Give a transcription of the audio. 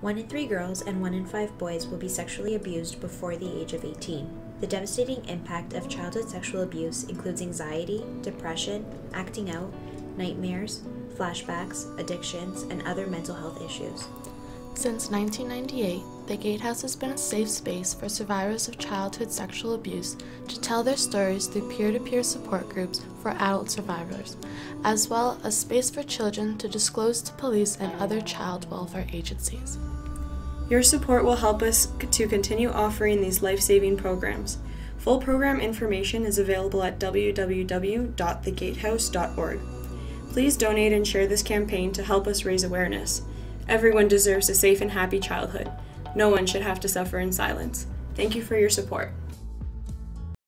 One in three girls and one in five boys will be sexually abused before the age of 18. The devastating impact of childhood sexual abuse includes anxiety, depression, acting out, nightmares, flashbacks, addictions, and other mental health issues. Since 1998, the Gatehouse has been a safe space for survivors of childhood sexual abuse to tell their stories through peer to peer support groups for adult survivors, as well as a space for children to disclose to police and other child welfare agencies. Your support will help us to continue offering these life saving programs. Full program information is available at www.thegatehouse.org. Please donate and share this campaign to help us raise awareness. Everyone deserves a safe and happy childhood. No one should have to suffer in silence. Thank you for your support.